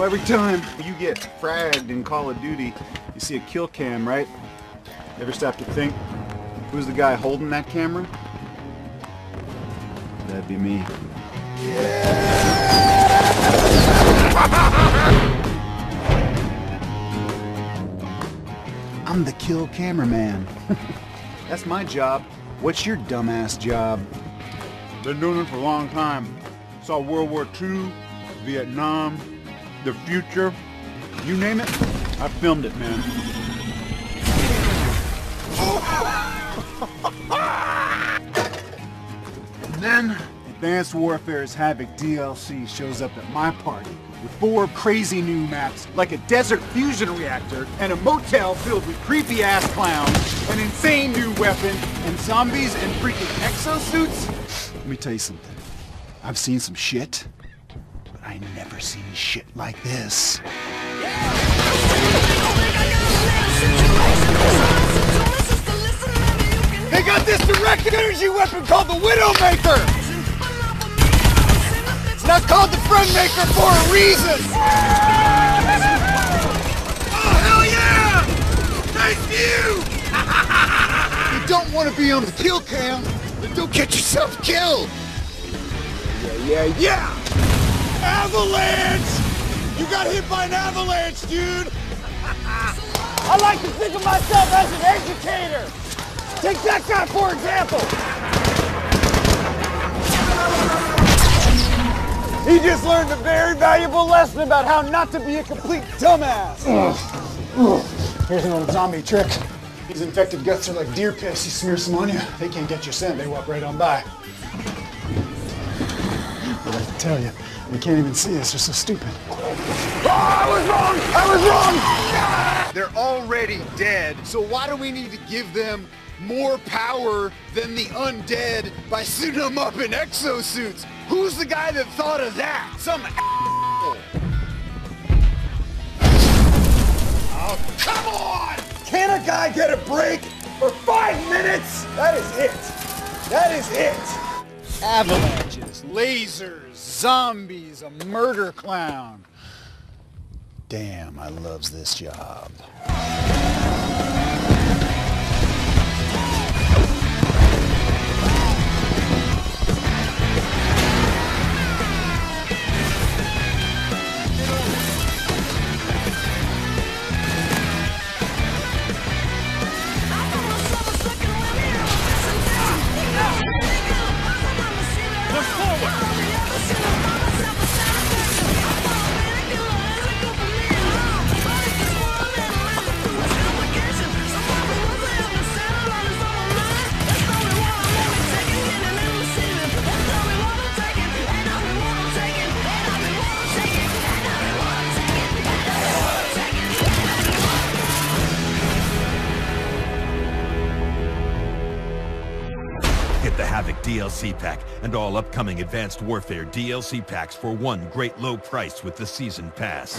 So every time you get fragged in Call of Duty, you see a kill cam, right? Ever stop to think, who's the guy holding that camera? That'd be me. Yeah! I'm the kill cameraman. That's my job. What's your dumbass job? Been doing it for a long time. Saw World War II, Vietnam, the future. You name it, I filmed it, man. and then Advanced Warfare's Havoc DLC shows up at my party with four crazy new maps, like a desert fusion reactor, and a motel filled with creepy ass clowns, an insane new weapon, and zombies and freaking exosuits. Let me tell you something. I've seen some shit, I never seen shit like this. They got this direct energy weapon called the Widowmaker! It's not called the Friendmaker for a reason! Oh, hell yeah! Nice view! you don't want to be on the kill cam, don't get yourself killed! Yeah, yeah, yeah! Avalanche! You got hit by an avalanche, dude! I like to think of myself as an educator. Take that guy for example. He just learned a very valuable lesson about how not to be a complete dumbass. Here's an old zombie trick. These infected guts are like deer piss. You smear some on you, they can't get your scent. They walk right on by. But I tell you, they can't even see us. They're so stupid. I was wrong. I was wrong. They're already dead, so why do we need to give them more power than the undead by suiting them up in exosuits? Who's the guy that thought of that? Some. Oh, come on! Can a guy get a break for five minutes? That is it. That is it. Avalanches, lasers, zombies, a murder clown. Damn, I loves this job. The Havoc DLC pack and all upcoming Advanced Warfare DLC packs for one great low price with the Season Pass.